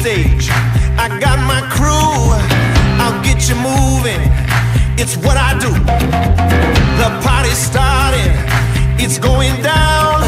Stage. I got my crew. I'll get you moving. It's what I do. The party's starting. It's going down.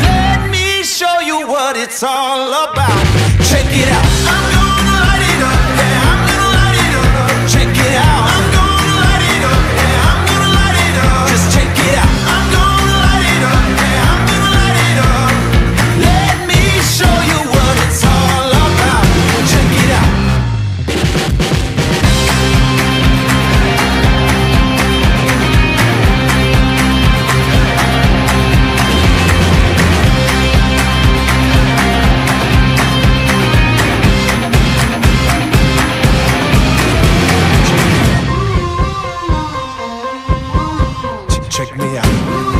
Let me show you what it's all about. Check it out. I'm Check me out.